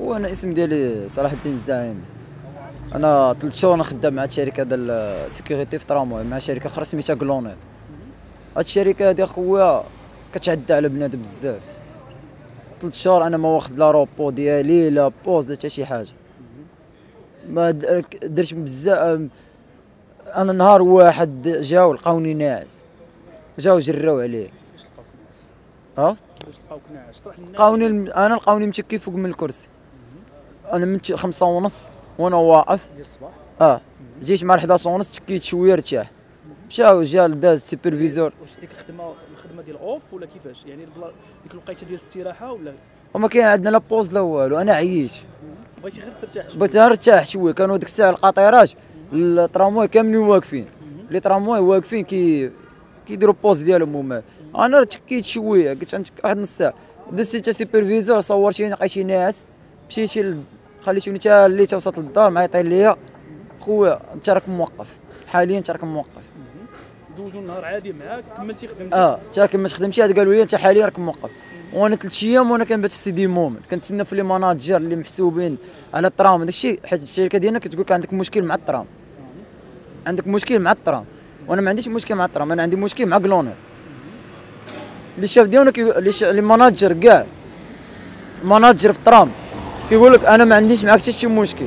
هو أنا اسم ديالي صلاح الدين الزعيم أنا ثلاث شهور خدام مع الشركة ديال ال sécurité في ترامواي مع شركة أخرى سميتها كلونيت هاد الشركة هادي اخويا كتعدى على بنادم بزاف. ثلاث شهور أنا ما واخد لا repos ديالي لا pause لا حتى شي حاجة. ما درت بزاف أنا نهار واحد جاو لقاوني ناعس. جاو جراو عليه. باش لقاوك ناعس. ها؟ لقاوني أنا لقاوني متكي فوق من الكرسي. أنا من خمسة ونص وأنا واقف. ديال الصباح آه. جيت مع 11 ونص تكيت شوية ارتاح مشاو جا داز ال superviseur واش ديك الخدمة الخدمة ديال off ولا كيفاش؟ يعني ديك الوقيتة ديال الاستراحة ولا؟ وما كاين عندنا لا pause لا والو أنا عييت. بغيتي غير ترتاح؟ بغيت نرتاح شوية كانوا ديك الساعة القطيرات الترامواي كاملين واقفين. les tramways واقفين كي كيديروا pause ديالهم هما. أنا تكيت شوية قلت غنتكا واحد نص ساعة. دزت حتى superviseur صورتيني لقيتي ناعس. مشيتي خليتوني حتى اللي وصلت للدار معيطين ليا. خويا انت راك موقف. حاليا انت راك موقف. دوزو النهار عادي معاك كملتي خدمتي. آه تا كملت خدمتي عاد قالوا لي انت حاليا راك موقف. وأنا ثلاث أيام وأنا كنبات في سيدي مومن. كنتسنى في les managers اللي محسوبين على الترام. داك الشيء حيت الشركة ديالنا كتقول لك عندك مشكل مع الترام. عندك مشكل مع الترام. وأنا ما عنديش مشكل مع الترام أنا عندي مشكل مع كلونيت les chefs ديالنا les les managers كاع. manager في الترام. كيقول لك أنا ما عنديش معاك حتى شي مشكل.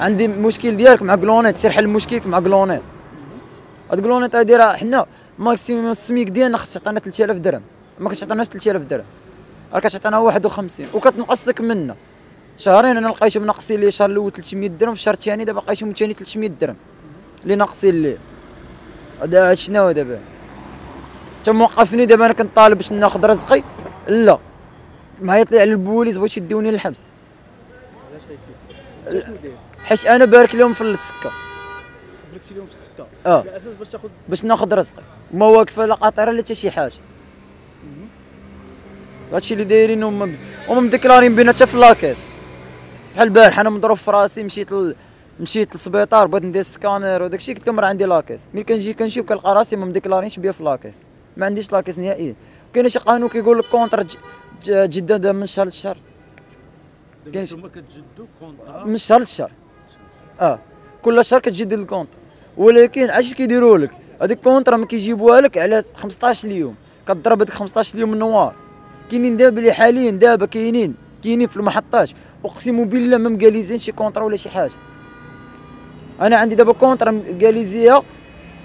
عندي مشكل ديالك مع كلونيت سير حل مشكلك مع كلونيت هاد كلونيت هادي راه حنا maximum ال SMIG ديالنا خص تعطينا 3000 درهم. ما كتعطيناش 3000 درهم. راه كتعطينا 51 وكتنقص لك منا. شهرين أنا لقيتهم ناقصين لي الشهر الأول 300 درهم الشهر الثاني دابا لقيتهم ثاني 300 درهم. اللي ناقصين لي هذا شنو دابا؟ انت موقفني دابا أنا كنطالب باش ناخذ رزقي؟ لا. معيط لي على البوليس بغيت يديوني للحبس علاش غيدير شنو داير حيت أنا بلوكيت لهم في السكة. بلوكيتي لهم في السكة. آه. على أساس باش تاخذ باش ناخذ رزقي. ما واقفه لا قاطره لا حتى شي حاجة. هادشي اللي دايرين هما بز... هما مديكلارين بينا حتى في la caisse. بحال البارح أنا مضروب في راسي مشيت ل... مشيت للسبيطار بغيت ندير سكانر وداك الشيء قلت لهم راه عندي la caisse. ملي كنجي كنشوف كنلقى راسي ما مديكلارينش بيا في la caisse. ما عنديش la caisse نهائيا. كاين شي قانون كيقول لك contrat ج... ج... جدد من شهر لشهر. كاين نتوما كتجدوا contrat من شهر لشهر. آه. كل شهر كتجدد ال contrat ولكن علاش كيديروا لك؟ هذيك ال contrat ما كيجيبوها لك على 15 اليوم. كضرب هذيك 15 اليوم ال noir. كاينين دابا اللي حاليا دابا كاينين. كاينين في المحطات. أقسم بالله ما مليكاليزين شي contrat ولا شي حاجة. أنا عندي دابا contrat مليكاليزيه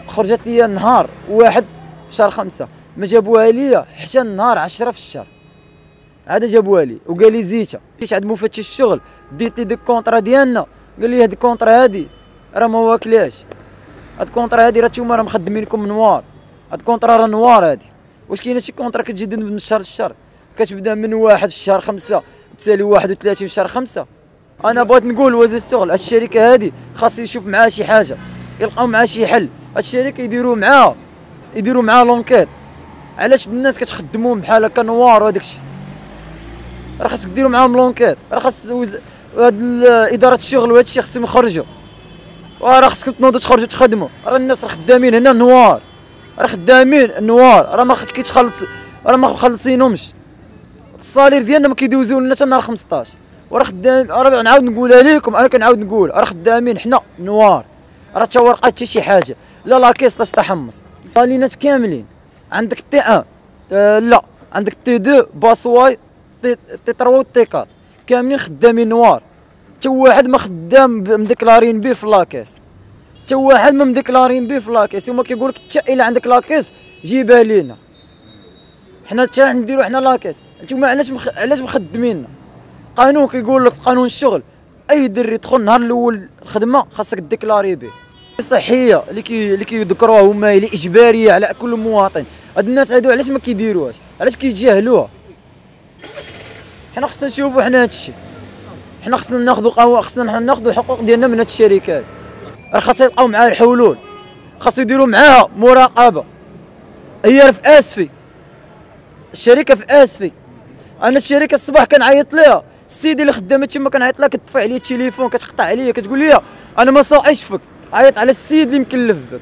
خرجت لي نهار واحد في شهر خمسة. ما جابوها ليا حتى النهار عشرة في الشهر. عاد جابوها لي وقال لي زيتها. كيش عند مفتش الشغل. ديت لي ديك ال contrat ديالنا. قال لي هذيك ال contrat هادي. راه ما واكلاش. هاد ال contrat هادي راه نتوما راه مخدمينكم noir هاد ال contrat راه noir هادي. واش كاينة شي contrat كتجدد من شهر لشهر؟ كتبدا من واحد في الشهر خمسة تسالي 31 في الشهر خمسة. أنا بغيت نقول وزير الشغل هاد الشركة هادي خاص يشوف معاها شي حاجة. يلقاو معاها شي حل. هاد الشركة يديروا معاها. يديروا معاها l'enquête. علاش الناس كتخدموهم بحال هكا noir وهداك الشيء؟ راه خاصك ديروا معاهم l'enquête راه خاص. هاد إدارة الشغل وهاد الشيء خصهم يخرجوا. وراه خصكم تنوضوا تخرجوا تخدموا راه الناس راه خدامين هنا نوار راه خدامين نوار راه ما كيتخلص راه ما مخلصينهمش الصالير ديالنا ما كيدوزو لنا حتى نهار 15 وراه خدام راه نعاود نقولها لكم أنا كنعاود نقول راه خدامين حنا نوار. راه تا ورقة حتى شي حاجة. لا لاكيس لا تحمص. طالينات كاملين. عندك تي 1 آه لا. عندك تي 2 باسواي تي تي 3 و تي 4 كاملين خدامين نوار. تا واحد ما خدام مديكلارين بيه في la caisse. تا واحد ما مديكلارين بيه في la caisse. هما كيقول لك حتى إلا عندك la caisse جيبها لينا. حنا حتى نديرو حنا la caisse. نتوما علاش مخ... علاش مخدميننا قانون كيقول لك قانون الشغل. أي دري يدخل النهار الأول الخدمة خاصك déclarer به صحية اللي كي اللي كيذكروها هما اللي إجبارية على كل مواطن. هاد الناس هادو علاش ما كيديروهاش؟ علاش كيتجاهلوها حنا خصنا نشوفوا حنا هادشي. حنا خصنا ناخذوا قهوة خصنا ناخذوا الحقوق ديالنا من هاد الشركات راه خاصها يلقاو معاها الحلول. خاصو يديروا معاها مراقبة. هي في آسفي. الشركة في آسفي. أنا الشركة الصباح كنعيط ليها. السيد اللي خدامة تما كنعيط لها كتطفي عليا التليفون كتقطع عليا كتقول لي أنا ما صاعيش فيك. عيط على السيد اللي مكلف بك